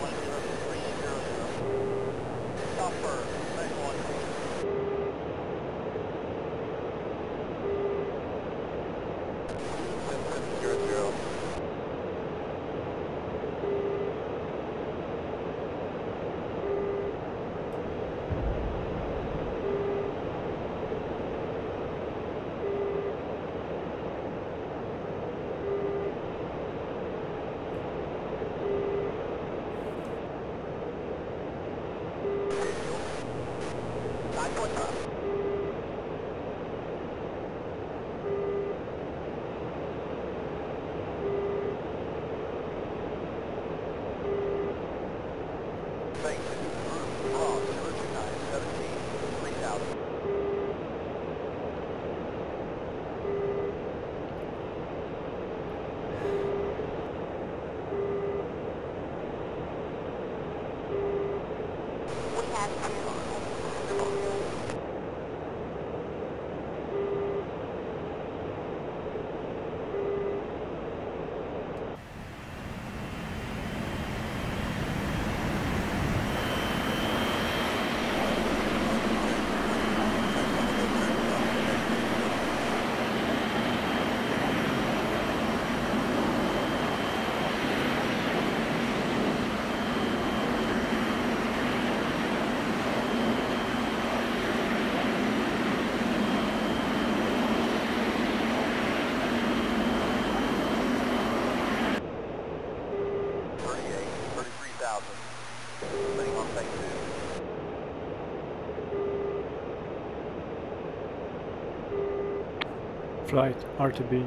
103 Suffer. have to 1000. Sitting on take two. Flight RTB.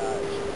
guys.